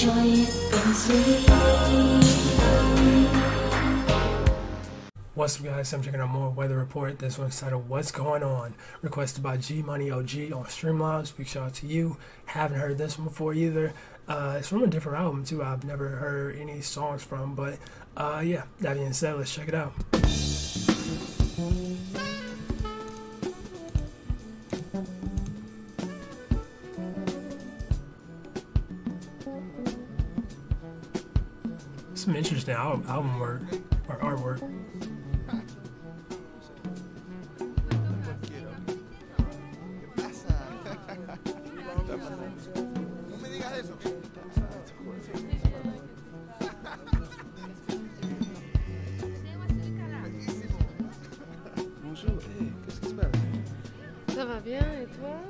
What's up guys, I'm checking out more weather report. This one's titled What's Going On? Requested by G Money OG on Streamlabs. Big shout out to you. Haven't heard this one before either. Uh, it's from a different album too. I've never heard any songs from, but uh, yeah, that being said, let's check it out. Some interesting album, album work or artwork. No me digas eso. Bonjour, hey, qu'est-ce qui se passe Ça va bien et toi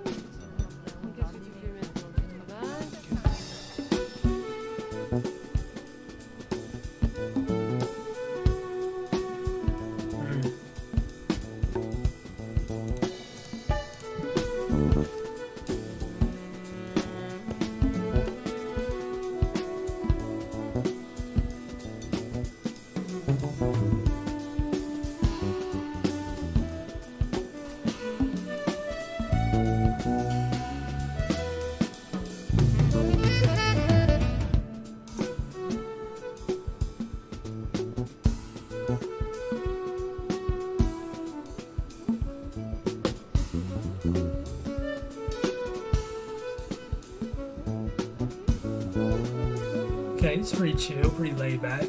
Okay, it's pretty chill, pretty laid back.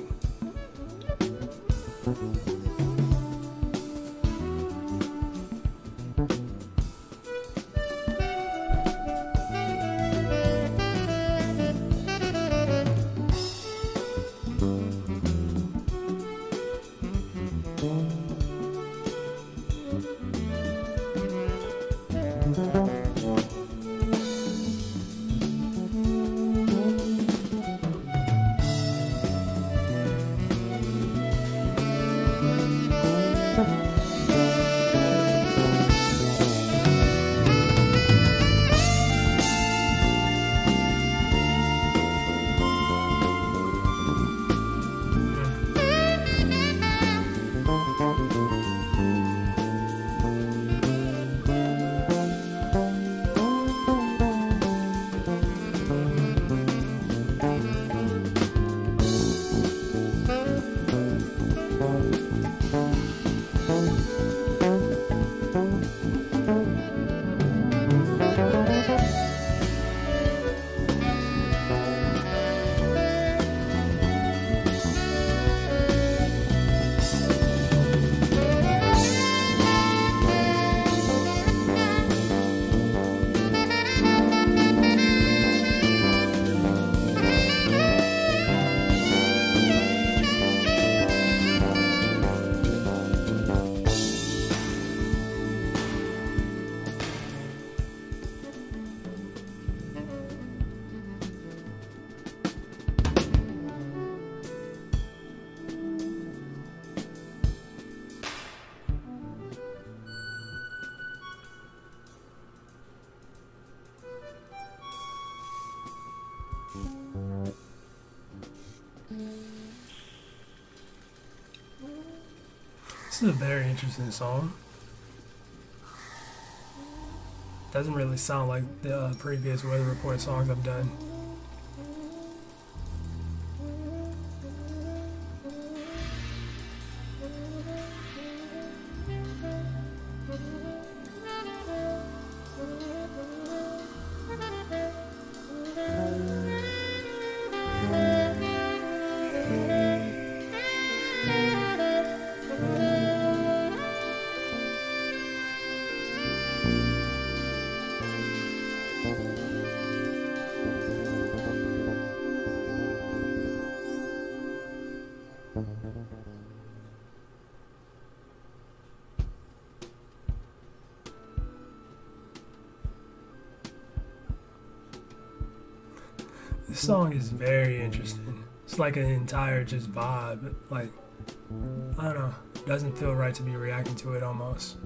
This is a very interesting song. Doesn't really sound like the uh, previous weather report songs I've done. This song is very interesting. It's like an entire just vibe. Like, I don't know. Doesn't feel right to be reacting to it almost.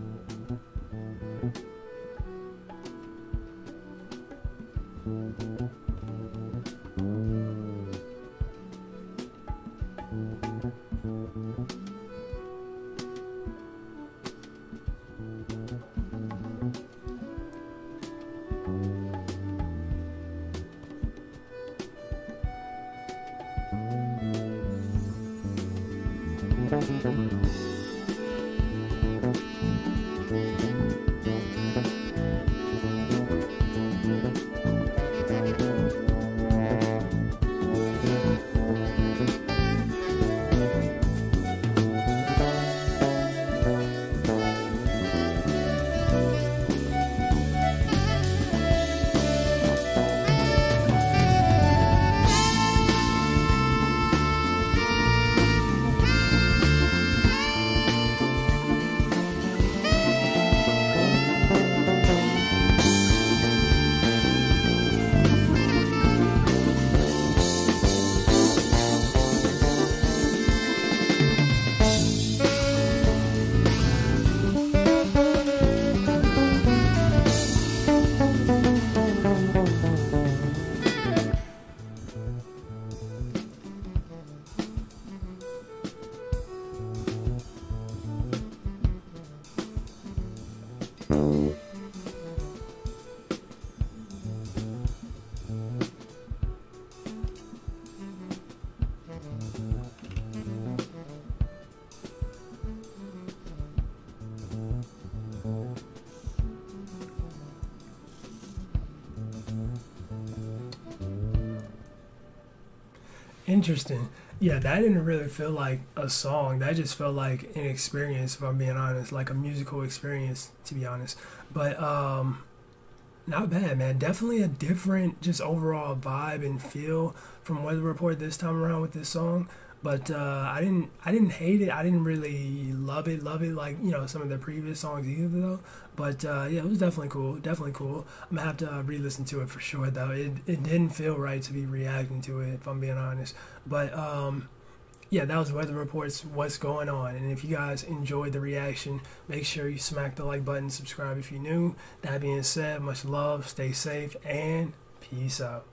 Interesting. Yeah, that didn't really feel like a song. That just felt like an experience, if I'm being honest, like a musical experience, to be honest. But um, not bad, man. Definitely a different, just overall vibe and feel from Weather Report this time around with this song. But uh, I didn't, I didn't hate it. I didn't really love it, love it like you know some of the previous songs either, though. But uh, yeah, it was definitely cool, definitely cool. I'm gonna have to uh, re-listen to it for sure, though. It it didn't feel right to be reacting to it, if I'm being honest. But um, yeah, that was Weather Reports. What's going on? And if you guys enjoyed the reaction, make sure you smack the like button, subscribe if you're new. That being said, much love, stay safe, and peace out.